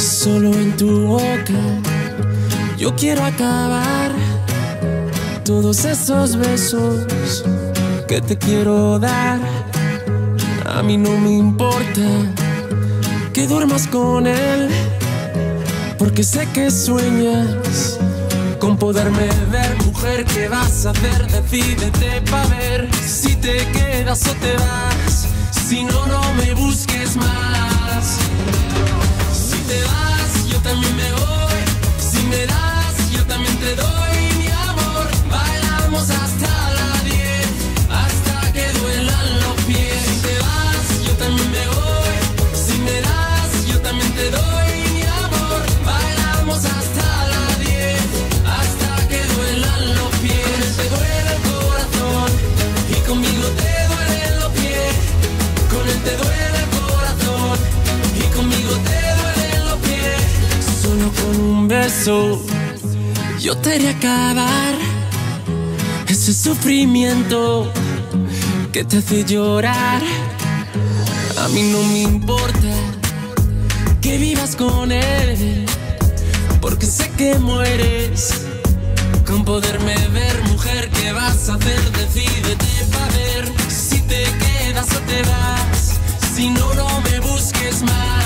Solo en tu boca yo quiero acabar todos esos besos que te quiero dar. A mí no me importa que duermas con él, porque sé que sueñas con poderme ver, mujer. ¿Qué vas a hacer? Decídete pa' ver si te quedas o te vas. Si no, no me busques más. beso, yo te haré acabar ese sufrimiento que te hace llorar. A mí no me importa que vivas con él, porque sé que mueres con poderme ver, mujer. ¿Qué vas a hacer? Decídete para ver si te quedas o te vas. Si no, no me busques más.